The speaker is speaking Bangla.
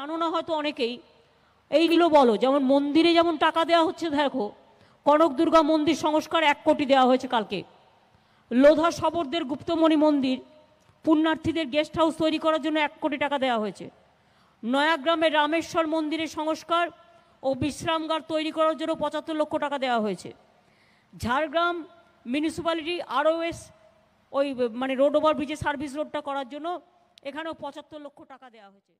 কেননা না হয়তো অনেকেই এইগুলো বলো, যেমন মন্দিরে যেমন টাকা দেওয়া হচ্ছে, দেখো, কনক দুর্গা মন্দির সংস্কার এক কোটি দেওয়া হয়েছে কালকে। লোধা শবরদের গুপ্তমণি মন্দির, পুণ্যার্থীদের গেস্ট হাউস তৈরি করার জন্য এক কোটি টাকা দেওয়া হয়েছে। নয়াগ্রামের রামেশ্বর মন্দিরের সংস্কার ও বিশ্রামগার তৈরি করার জন্য পঁচাত্তর লক্ষ টাকা দেওয়া হয়েছে। ঝাড়গ্রাম মিউনিসিপ্যালিটি আরওএস ওই মানে রোড ওভার ব্রিজে সার্ভিস রোডটা করার জন্য এখানেও পঁচাত্তর লক্ষ টাকা দেওয়া হয়েছে।